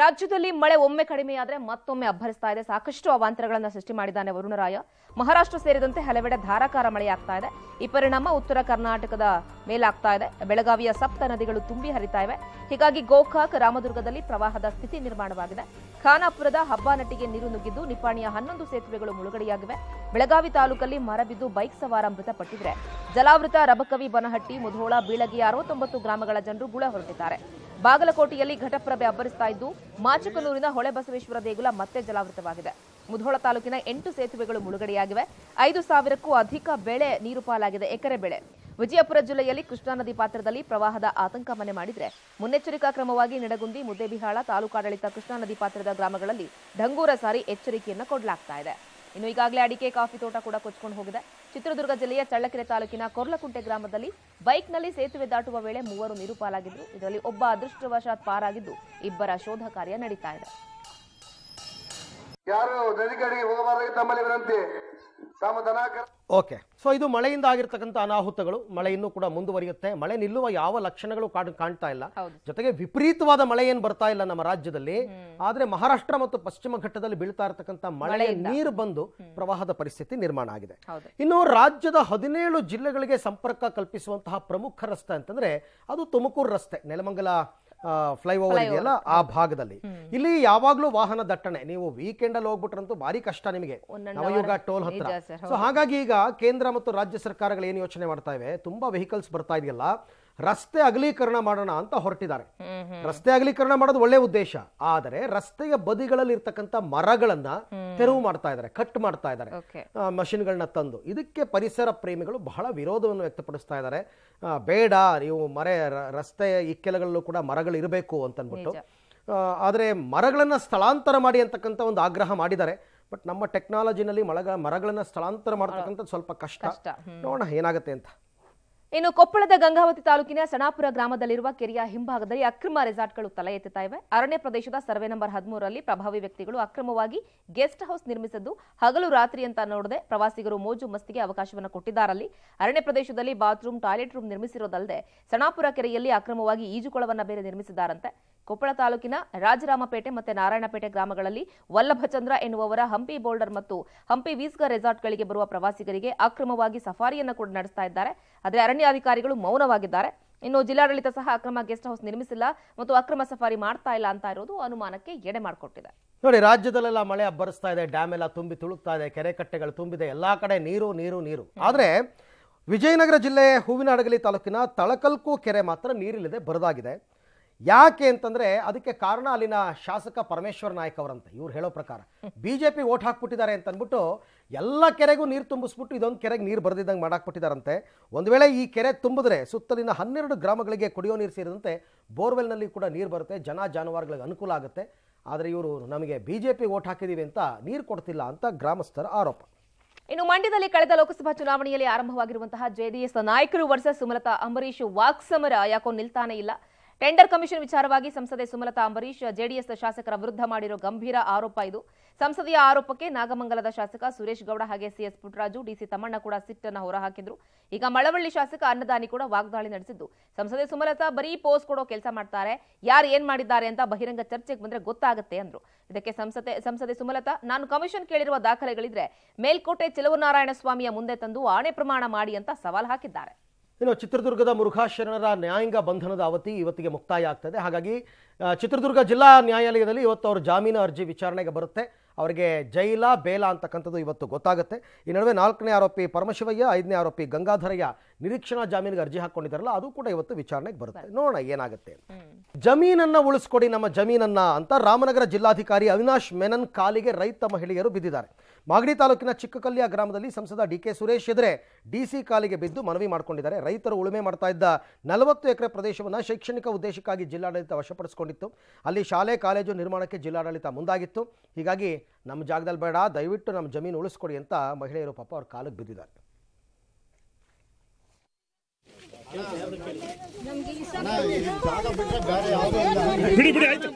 ರಾಜ್ಯದಲ್ಲಿ ಮಳೆ ಒಮ್ಮೆ ಕಡಿಮೆಯಾದ್ರೆ ಮತ್ತೊಮ್ಮೆ ಅಬ್ಬರಿಸ್ತಾ ಇದೆ. ಸಾಕಷ್ಟು ಅವಾಂತರಗಳನ್ನು ಸೃಷ್ಟಿ ಮಾಡಿದ್ದಾನೆ ವರುಣರಾಯ. ಮಹಾರಾಷ್ಟ್ರ ಸೇರಿದಂತೆ ಹಲವೆಡೆ ಧಾರಾಕಾರ ಮಳೆಯಾಗ್ತಾ ಇದೆ. ಈ ಪರಿಣಾಮ ಉತ್ತರ ಕರ್ನಾಟಕದ ಮೇಲಾಗ್ತಾ ಇದೆ. ಬೆಳಗಾವಿಯ ಸಪ್ತ ನದಿಗಳು ತುಂಬಿ ಹರಿತಾ ಇವೆ. ಹೀಗಾಗಿ ಗೋಕಾಕ್ ರಾಮದುರ್ಗದಲ್ಲಿ ಪ್ರವಾಹದ ಸ್ಥಿತಿ ನಿರ್ಮಾಣವಾಗಿದೆ. ಖಾನಾಪುರದ ಹಬ್ಬಾನಟ್ಟಿಗೆ ನೀರು ನುಗ್ಗಿದ್ದು ನಿಪಾಣಿಯ ಹನ್ನೊಂದು ಸೇತುವೆಗಳು ಮುಳುಗಡೆಯಾಗಿವೆ. ಬೆಳಗಾವಿ ತಾಲೂಕಲ್ಲಿ ಮರ ಬಿದ್ದು ಬೈಕ್ ಸವಾರ ಮೃತಪಟ್ಟಿದ್ರೆ ಜಲಾವೃತ ರಬಕವಿ ಬನಹಟ್ಟಿ, ಮುಧೋಳ ಬೀಳಗಿಯ ಅರವತ್ತೊಂಬತ್ತು ಗ್ರಾಮಗಳ ಜನರು ಗುಳ ಹೊರಟಿದ್ದಾರೆ. ಬಾಗಲಕೋಟೆಯಲ್ಲಿ ಘಟಪ್ರಭೆ ಅಬ್ಬರಿಸ್ತಾ ಇದ್ದು ಮಾಚಕನೂರಿನ ಹೊಳೆಬಸವೇಶ್ವರ ದೇಗುಲ ಮತ್ತೆ ಜಲಾವೃತವಾಗಿದೆ. ಮುಧೋಳ ತಾಲೂಕಿನ ಎಂಟು ಸೇತುವೆಗಳು ಮುಳುಗಡೆಯಾಗಿವೆ. ಐದು ಸಾವಿರಕ್ಕೂ ಅಧಿಕ ಬೆಳೆ ನೀರು ಪಾಲಾಗಿದೆ ಎಕರೆ ಬೆಳೆ. ವಿಜಯಪುರ ಜಿಲ್ಲೆಯಲ್ಲಿ ಕೃಷ್ಣಾ ನದಿ ಪಾತ್ರದಲ್ಲಿ ಪ್ರವಾಹದ ಆತಂಕ ಮನೆ ಮಾಡಿದರೆ ಮುನ್ನೆಚ್ಚರಿಕಾ ಕ್ರಮವಾಗಿ ನಿಡಗುಂದಿ, ಮುದ್ದೇಬಿಹಾಳ ತಾಲೂಕಾಡಳಿತ ಕೃಷ್ಣಾ ನದಿ ಪಾತ್ರದ ಗ್ರಾಮಗಳಲ್ಲಿ ಡಂಗೂರ ಸಾರಿ ಎಚ್ಚರಿಕೆಯನ್ನು ಕೊಡಲಾಗ್ತಾ ಇದೆ. ಇನ್ನು ಈಗಾಗಲೇ ಅಡಿಕೆ, ಕಾಫಿ ತೋಟ ಕೂಡ ಕೊಚ್ಕೊಂಡು ಹೋಗಿದೆ. ಚಿತ್ರದುರ್ಗ ಜಿಲ್ಲೆಯ ಚಳ್ಳಕೆರೆ ತಾಲೂಕಿನ ಕೊರ್ಲಕುಂಟೆ ಗ್ರಾಮದಲ್ಲಿ ಬೈಕ್ನಲ್ಲಿ ಸೇತುವೆ ದಾಟುವ ವೇಳೆ ಮೂವರು ನೀರು ಪಾಲಾಗಿದ್ರು ಇದರಲ್ಲಿ ಒಬ್ಬ ಅದೃಷ್ಟವಶಾತ್ ಪಾರಾಗಿದ್ದು ಇಬ್ಬರ ಶೋಧ ಕಾರ್ಯ ನಡೀತಾ ಇದೆ. ಯಾರು ನದಿ ಕಡೆಗೆ ಹೋಗಬಾರದಾಗಿ ತಮ್ಮಲ್ಲಿ ವಿನಂತಿ? ಓಕೆ. ಸೊ ಇದು ಮಳೆಯಿಂದ ಆಗಿರ್ತಕ್ಕಂಥ ಅನಾಹುತಗಳು. ಮಳೆ ಇನ್ನೂ ಕೂಡ ಮುಂದುವರಿಯುತ್ತೆ. ಮಳೆ ನಿಲ್ಲುವ ಯಾವ ಲಕ್ಷಣಗಳು ಕಾಣ್- ಕಾಣ್ತಾ ಇಲ್ಲ. ಜೊತೆಗೆ ವಿಪರೀತವಾದ ಮಳೆ ಏನು ಬರ್ತಾ ಇಲ್ಲ ನಮ್ಮ ರಾಜ್ಯದಲ್ಲಿ. ಆದ್ರೆ ಮಹಾರಾಷ್ಟ್ರ ಮತ್ತು ಪಶ್ಚಿಮ ಘಟ್ಟದಲ್ಲಿ ಬೀಳ್ತಾ ಇರತಕ್ಕಂಥ ಮಳೆ. ನೀರು ಬಂದು ಪ್ರವಾಹದ ಪರಿಸ್ಥಿತಿ ನಿರ್ಮಾಣ ಆಗಿದೆ. ಇನ್ನು ರಾಜ್ಯದ ಹದಿನೇಳು ಜಿಲ್ಲೆಗಳಿಗೆ ಸಂಪರ್ಕ ಕಲ್ಪಿಸುವಂತಹ ಪ್ರಮುಖ ರಸ್ತೆ ಅಂತಂದ್ರೆ ಅದು ತುಮಕೂರು ರಸ್ತೆ. ನೆಲಮಂಗಲ ಫ್ಲೈಓವರ್ ಇದೆಯಲ್ಲ ಆ ಭಾಗದಲ್ಲಿ. ಇಲ್ಲಿ ಯಾವಾಗ್ಲೂ ವಾಹನ ದಟ್ಟಣೆ. ನೀವು ವೀಕೆಂಡ್ ಅಲ್ಲಿ ಹೋಗ್ಬಿಟ್ರಂತೂ ಭಾರಿ ಕಷ್ಟ ನಿಮಗೆ. ನವಯುಗ ಟೋಲ್ ಹತ್ರ. ಸೊ ಹಾಗಾಗಿ ಈಗ ಕೇಂದ್ರ ಮತ್ತು ರಾಜ್ಯ ಸರ್ಕಾರಗಳು ಏನು ಯೋಚನೆ ಮಾಡ್ತಾ ಇವೆ? ತುಂಬಾ ವೆಹಿಕಲ್ಸ್ ಬರ್ತಾ ಇದೆಯಲ್ಲ. ರಸ್ತೆ ಅಗಲೀಕರಣ ಮಾಡೋಣ ಅಂತ ಹೊರಟಿದ್ದಾರೆ. ರಸ್ತೆ ಅಗಲೀಕರಣ ಮಾಡೋದು ಒಳ್ಳೆ ಉದ್ದೇಶ. ಆದರೆ ರಸ್ತೆಯ ಬದಿಗಳಲ್ಲಿ ಇರ್ತಕ್ಕಂಥ ಮರಗಳನ್ನ ತೆರವು ಮಾಡ್ತಾ ಇದ್ದಾರೆ ಕಟ್ ಮಾಡ್ತಾ ಇದ್ದಾರೆ. ಮಷಿನ್ಗಳನ್ನ ತಂದು. ಇದಕ್ಕೆ ಪರಿಸರ ಪ್ರೇಮಿಗಳು ಬಹಳ ವಿರೋಧವನ್ನು ವ್ಯಕ್ತಪಡಿಸ್ತಾ ಇದ್ದಾರೆ. ಬೇಡ ನೀವು ಮರೆ ರಸ್ತೆಯ ಇಕ್ಕೆಲಗಳಲ್ಲೂ ಕೂಡ ಮರಗಳು ಇರಬೇಕು ಅಂತನ್ಬಿಟ್ಟು. ಆದರೆ ಮರಗಳನ್ನು ಸ್ಥಳಾಂತರ ಮಾಡಿ ಅಂತಕ್ಕಂಥ ಒಂದು ಆಗ್ರಹ ಮಾಡಿದ್ದಾರೆ. ಬಟ್ ನಮ್ಮ ಟೆಕ್ನಾಲಜಿನಲ್ಲಿ ಮರಗಳನ್ನು ಸ್ಥಳಾಂತರ ಮಾಡ್ತಕ್ಕಂಥದ್ದು ಸ್ವಲ್ಪ ಕಷ್ಟ, ನೋಡೋಣ ಏನಾಗುತ್ತೆ ಅಂತ. ಇನ್ನು ಕೊಪ್ಪಳದ ಗಂಗಾವತಿ ತಾಲೂಕಿನ ಸಣಾಪುರ ಗ್ರಾಮದಲ್ಲಿರುವ ಕೆರೆಯ ಹಿಂಭಾಗದಲ್ಲಿ ಅಕ್ರಮ ರೆಸಾರ್ಟ್ಗಳು ತಲೆ ಎತ್ತುತ್ತಾ ಇವೆ ಅರಣ್ಯ ಪ್ರದೇಶದ ಸರ್ವೆ ನಂಬರ್ ಹದಿಮೂರರಲ್ಲಿ ಪ್ರಭಾವಿ ವ್ಯಕ್ತಿಗಳು ಅಕ್ರಮವಾಗಿ ಗೆಸ್ಟ್ ಹೌಸ್ ನಿರ್ಮಿಸಿದ್ದು ಹಗಲು ರಾತ್ರಿ ಅಂತ ನೋಡದೆ ಪ್ರವಾಸಿಗರು ಮೋಜು ಮಸ್ತಿಗೆ ಅವಕಾಶವನ್ನು ಕೊಟ್ಟಿದ್ದಾರಲ್ಲಿ. ಅರಣ್ಯ ಪ್ರದೇಶದಲ್ಲಿ ಬಾತ್ರೂಮ್, ಟಾಯ್ಲೆಟ್ ರೂಮ್ ನಿರ್ಮಿಸಿರೋದಲ್ಲದೆ ಸಣಾಪುರ ಕೆರೆಯಲ್ಲಿ ಅಕ್ರಮವಾಗಿ ಈಜುಕೊಳವನ್ನು ಬೇರೆ ನಿರ್ಮಿಸಿದ್ದಾರಂತೆ. ಕೊಪ್ಪಳ ತಾಲೂಕಿನ ರಾಜರಾಮಪೇಟೆ ಮತ್ತೆ ನಾರಾಯಣಪೇಟೆ ಗ್ರಾಮಗಳಲ್ಲಿ ವಲ್ಲಭಚಂದ್ರ ಎನ್ನುವವರ ಹಂಪಿ ಬೋಲ್ಡರ್ ಮತ್ತು ಹಂಪಿ ವೀಸ್ಗ ರೆಸಾರ್ಟ್ಗಳಿಗೆ ಬರುವ ಪ್ರವಾಸಿಗರಿಗೆ ಅಕ್ರಮವಾಗಿ ಸಫಾರಿಯನ್ನು ಕೂಡ ನಡೆಸ್ತಾ ಇದ್ದಾರೆ. ಆದರೆ ಅರಣ್ಯಾಧಿಕಾರಿಗಳು ಮೌನವಾಗಿದ್ದಾರೆ. ಇನ್ನು ಜಿಲ್ಲಾಡಳಿತ ಸಹ ಅಕ್ರಮ ಗೆಸ್ಟ್ ಹೌಸ್ ನಿರ್ಮಿಸಿಲ್ಲ ಮತ್ತು ಅಕ್ರಮ ಸಫಾರಿ ಮಾಡ್ತಾ ಇಲ್ಲ ಅಂತ ಇರೋದು ಅನುಮಾನಕ್ಕೆ ಎಡೆ ಮಾಡಿಕೊಟ್ಟಿದೆ. ನೋಡಿ ರಾಜ್ಯದಲ್ಲೆಲ್ಲ ಮಳೆ ಅಬ್ಬರಿಸ್ತಾ ಇದೆ ಡ್ಯಾಮ್ ಎಲ್ಲ ತುಂಬಿ ತುಳುಕ್ತಾ ಇದೆ ಕೆರೆ ಕಟ್ಟೆಗಳು ತುಂಬಿದೆ ಎಲ್ಲಾ ಕಡೆ ನೀರು ನೀರು ನೀರು. ಆದರೆ ವಿಜಯನಗರ ಜಿಲ್ಲೆ ಹೂವಿನಹಡಗಲಿ ತಾಲೂಕಿನ ತಳಕಲ್ಕು ಕೆರೆ ಮಾತ್ರ ನೀರಿಲ್ಲದೆ ಬರದಾಗಿದೆ. ಯಾಕೆ ಅಂತಂದ್ರೆ ಅದಕ್ಕೆ ಕಾರಣ ಅಲ್ಲಿನ ಶಾಸಕ ಪರಮೇಶ್ವರ ನಾಯಕ್ ಅವರಂತೆ. ಇವ್ರು ಹೇಳೋ ಪ್ರಕಾರ. ಬಿಜೆಪಿ ಓಟ್ ಹಾಕ್ಬಿಟ್ಟಿದ್ದಾರೆ ಅಂತ ಅಂದ್ಬಿಟ್ಟು ಎಲ್ಲ ಕೆರೆಗೂ ನೀರು ತುಂಬಿಸ್ಬಿಟ್ಟು ಇದೊಂದು ಕೆರೆಗೆ ನೀರು ಬರೆದಿದ್ದಂಗೆ ಮಾಡಾಕ್ಬಿಟ್ಟಿದ್ದಾರಂತೆ ಒಂದು ವೇಳೆ ಈ ಕೆರೆ ತುಂಬಿದ್ರೆ ಸುತ್ತಲಿನ ಹನ್ನೆರಡು ಗ್ರಾಮಗಳಿಗೆ ಕುಡಿಯೋ ನೀರು ಸೇರಿದಂತೆ ಬೋರ್ವೆಲ್ನಲ್ಲಿ ಕೂಡ ನೀರು ಬರುತ್ತೆ. ಜನ ಜಾನುವಾರುಗಳಿಗೆ ಅನುಕೂಲ ಆಗುತ್ತೆ. ಆದರೆ ಇವರು ನಮಗೆ ಬಿಜೆಪಿ ಓಟ್ ಹಾಕಿದೀವಿ ಅಂತ ನೀರು ಕೊಡ್ತಿಲ್ಲ ಅಂತ ಗ್ರಾಮಸ್ಥರ ಆರೋಪ. ಇನ್ನು ಮಂಡ್ಯದಲ್ಲಿ ಕಳೆದ ಲೋಕಸಭಾ ಚುನಾವಣೆಯಲ್ಲಿ ಆರಂಭವಾಗಿರುವಂತಹ ಜೆಡಿಎಸ್ ನಾಯಕರು ವರ್ಸಸ್ ಸುಮಲತಾ ಅಂಬರೀಶ್ ವಾಕ್ಸಮರ ಯಾಕೋ ನಿಲ್ತಾನೆ ಇಲ್ಲ. ಟೆಂಡರ್ ಕಮಿಷನ್ ವಿಚಾರವಾಗಿ ಸಂಸದೆ ಸುಮಲತಾ ಅಂಬರೀಶ್ ಜೆಡಿಎಸ್ ಶಾಸಕರ ವಿರುದ್ಧ ಮಾಡಿರೋ ಗಂಭೀರ ಆರೋಪ ಇದು. ಸಂಸದೀಯ ಆರೋಪಕ್ಕೆ ನಾಗಮಂಗಲದ ಶಾಸಕ ಸುರೇಶ್ ಗೌಡ ಹಾಗೆ ಸಿಎಸ್ ಪುಟ್ಟರಾಜು, ಡಿಸಿ ತಮ್ಮಣ್ಣ ಕೂಡ ಸಿಟ್ಟನ್ನ ಹೊರಹಾಕಿದ್ರು. ಈಗ ಮಳವಳ್ಳಿ ಶಾಸಕ ಅನ್ನದಾನಿ ಕೂಡ ವಾಗ್ದಾಳಿ ನಡೆಸಿದ್ದು. ಸಂಸದೆ ಸುಮಲತಾ ಬರೀ ಪೋಸ್ ಕೊಡೋ ಕೆಲಸ ಮಾಡ್ತಾರೆ. ಯಾರು ಏನ್ ಮಾಡಿದ್ದಾರೆ ಅಂತ ಬಹಿರಂಗ ಚರ್ಚೆಗೆ ಬಂದ್ರೆ ಗೊತ್ತಾಗುತ್ತೆ ಅಂದ್ರು. ಇದಕ್ಕೆ ಸಂಸದೆ ಸಂಸದೆ ಸುಮಲತಾ, ನಾನು ಕಮಿಷನ್ ಕೇಳಿರುವ ದಾಖಲೆಗಳಿದ್ರೆ ಮೇಲ್ಕೋಟೆ ಚೆಲುವನಾರಾಯಣ ಸ್ವಾಮಿಯ ಮುಂದೆ ತಂದು ಆಣೆ ಪ್ರಮಾಣ ಮಾಡಿ ಅಂತ ಸವಾಲ್ ಹಾಕಿದ್ದಾರೆ. ಇನ್ನು ಚಿತ್ರದುರ್ಗದ ಮುರುಘಾ ಶರಣರ ನ್ಯಾಯಾಂಗ ಬಂಧನದ ಅವಧಿ ಇವತ್ತಿಗೆ ಮುಕ್ತಾಯ ಆಗ್ತದೆ. ಹಾಗಾಗಿ ಚಿತ್ರದುರ್ಗ ಜಿಲ್ಲಾ ನ್ಯಾಯಾಲಯದಲ್ಲಿ ಇವತ್ತು ಅವ್ರ ಜಾಮೀನು ಅರ್ಜಿ ವಿಚಾರಣೆಗೆ ಬರುತ್ತೆ. ಅವರಿಗೆ ಜೈಲ ಬೇಲ ಅಂತಕ್ಕಂಥದ್ದು ಇವತ್ತು ಗೊತ್ತಾಗುತ್ತೆ. ಈ ನಡುವೆ ನಾಲ್ಕನೇ ಆರೋಪಿ ಪರಮಶಿವಯ್ಯ ಐದನೇ ಆರೋಪಿ ಗಂಗಾಧರಯ್ಯ ನಿರೀಕ್ಷಣಾ ಜಾಮೀನಿಗೆ ಅರ್ಜಿ ಹಾಕೊಂಡಿದ್ದಾರಲ್ಲ ಅದು ಕೂಡ ಇವತ್ತು ವಿಚಾರಣೆಗೆ ಬರುತ್ತೆ. ನೋಡೋಣ ಏನಾಗುತ್ತೆ. ಜಮೀನನ್ನ ಉಳಿಸ್ಕೊಡಿ ನಮ್ಮ ಜಮೀನನ್ನ ಅಂತ ರಾಮನಗರ ಜಿಲ್ಲಾಧಿಕಾರಿ ಅವಿನಾಶ್ ಮೆನನ್ ಕಾಲಿಗೆ ರೈತ ಮಹಿಳೆಯರು ಬಿದ್ದಿದ್ದಾರೆ. ಮಾಗಡಿ ತಾಲೂಕಿನ ಚಿಕ್ಕಕಲ್ಯ ಗ್ರಾಮದಲ್ಲಿ ಸಂಸದ ಡಿ ಕೆ ಸುರೇಶ್ ಎದುರೆ ಡಿಸಿ ಕಾಲಿಗೆ ಬಿದ್ದು ಮನವಿ ಮಾಡಿಕೊಂಡಿದ್ದಾರೆ. ರೈತರು ಉಳುಮೆ ಮಾಡ್ತಾ ಇದ್ದ ನಲವತ್ತು ಎಕರೆ ಪ್ರದೇಶವನ್ನು ಶೈಕ್ಷಣಿಕ ಉದ್ದೇಶಕ್ಕಾಗಿ ಜಿಲ್ಲಾಡಳಿತ ವಶಪಡಿಸಿಕೊಂಡಿತ್ತು. ಅಲ್ಲಿ ಶಾಲೆ ಕಾಲೇಜು ನಿರ್ಮಾಣಕ್ಕೆ ಜಿಲ್ಲಾಡಳಿತ ಮುಂದಾಗಿತ್ತು. ಹೀಗಾಗಿ ನಮ್ಮ ಜಾಗದಲ್ಲಿ ಬೇಡ ದಯವಿಟ್ಟು ನಮ್ಮ ಜಮೀನು ಉಳಿಸ್ಕೊಡಿ ಅಂತ ಮಹಿಳೆಯರು ಪಾಪ ಅವ್ರ ಕಾಲಿಗೆ ಬಿದ್ದಿದ್ದಾರೆ. ಬಿಡಿ ಬಿಡಿ ಆಯ್ತು.